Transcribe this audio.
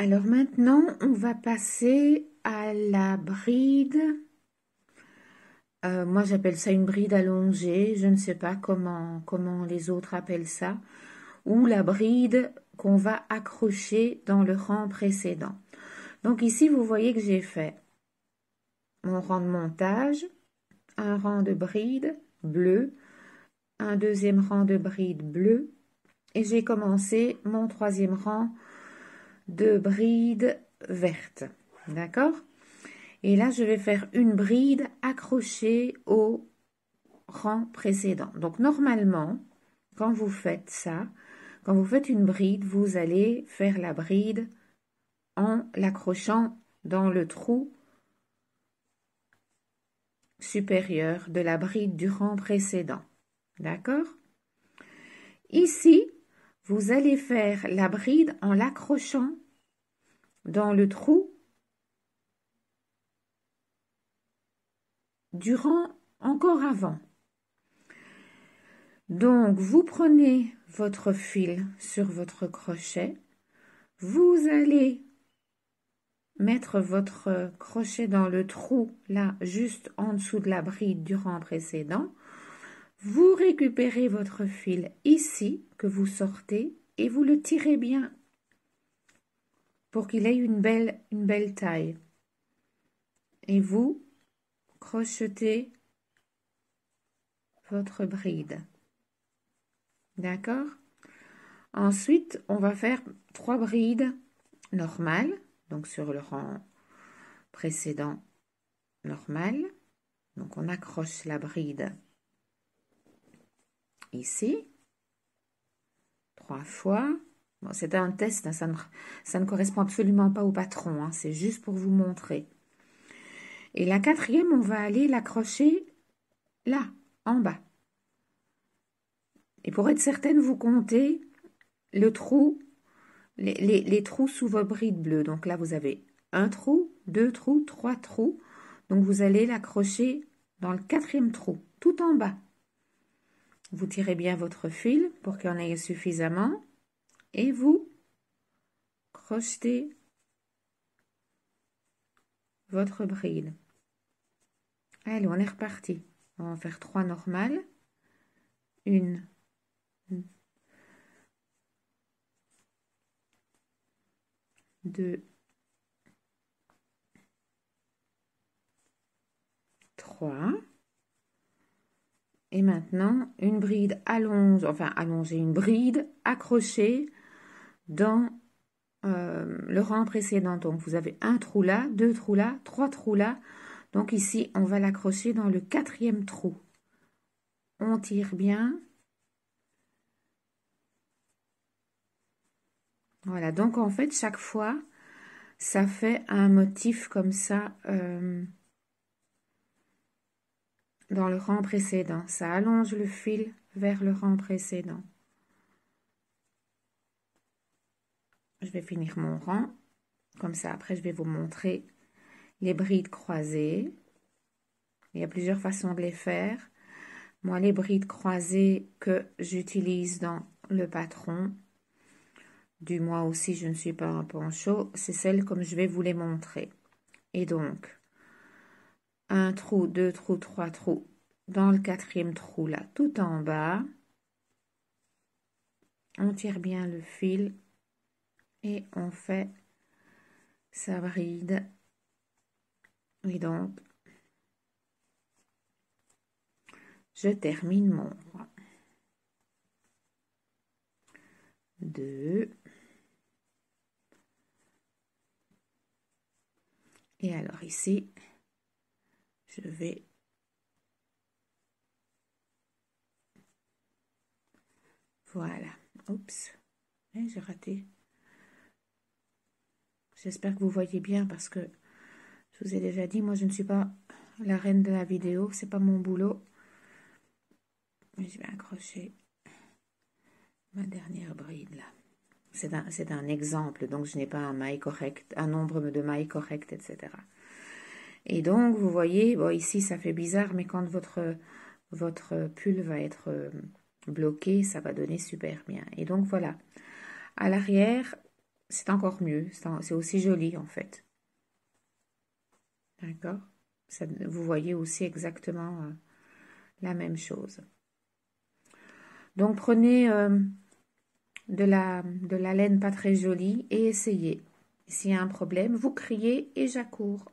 Alors maintenant, on va passer à la bride. Euh, moi, j'appelle ça une bride allongée. Je ne sais pas comment, comment les autres appellent ça. Ou la bride qu'on va accrocher dans le rang précédent. Donc ici, vous voyez que j'ai fait mon rang de montage, un rang de bride bleu, un deuxième rang de bride bleu, et j'ai commencé mon troisième rang de bride verte. D'accord? Et là, je vais faire une bride accrochée au rang précédent. Donc, normalement, quand vous faites ça, quand vous faites une bride, vous allez faire la bride en l'accrochant dans le trou supérieur de la bride du rang précédent. D'accord? Ici, vous allez faire la bride en l'accrochant dans le trou du rang encore avant. Donc, vous prenez votre fil sur votre crochet, vous allez mettre votre crochet dans le trou là juste en dessous de la bride du rang précédent. Vous récupérez votre fil ici que vous sortez et vous le tirez bien pour qu'il ait une belle, une belle taille. Et vous crochetez votre bride. D'accord? Ensuite, on va faire trois brides normales donc sur le rang précédent normal. Donc on accroche la bride ici, trois fois. C'est un test, hein, ça, ne, correspond absolument pas au patron, hein, c'est juste pour vous montrer. Et la quatrième, on va aller l'accrocher là, en bas. Et pour être certaine, vous comptez le trou les, trous sous vos brides bleues. Donc là, vous avez un trou, deux trous, trois trous. Donc vous allez l'accrocher dans le quatrième trou, tout en bas. Vous tirez bien votre fil pour qu'il y en ait suffisamment et vous crochetez votre bride. Allez, on est reparti. On va faire trois normales. Une, 2, 3. Et maintenant, une bride allonge, enfin allongée, une bride accrochée dans euh, le rang précédent. Donc, vous avez un trou là, deux trous là, trois trous là. Donc, ici, on va l'accrocher dans le quatrième trou. On tire bien. Voilà, donc en fait, chaque fois, ça fait un motif comme ça euh, le rang précédent. Ça allonge le fil vers le rang précédent. Je vais finir mon rang. Comme ça, après, je vais vous montrer les brides croisées. Il y a plusieurs façons de les faire. Moi, les brides croisées que j'utilise dans le patron, du moins aussi je ne suis pas un poncho, c'est celle comme je vais vous les montrer. Et donc, un trou, deux trous, trois trous dans le quatrième trou là, tout en bas. On tire bien le fil et on fait sa bride. Et donc, je termine mon rang. 2 Et alors ici, je vais Voilà. Oups. Eh, j'ai raté. J'espère que vous voyez bien parce que je vous ai déjà dit, moi je ne suis pas la reine de la vidéo, c'est pas mon boulot. Mais je vais accrocher ma dernière bride là. C'est un, exemple, donc je n'ai pas un maille correct, un nombre de mailles correct, etc. Et donc, vous voyez, bon, ici ça fait bizarre, mais quand votre, votre pull va être euh, bloqué, ça va donner super bien. Et donc voilà, à l'arrière, c'est encore mieux. C'est aussi joli en fait. D'accord? Vous voyez aussi exactement euh, la même chose. Donc prenez euh, de, la, de la laine pas très jolie et essayez. S'il y a un problème, vous criez et j'accours.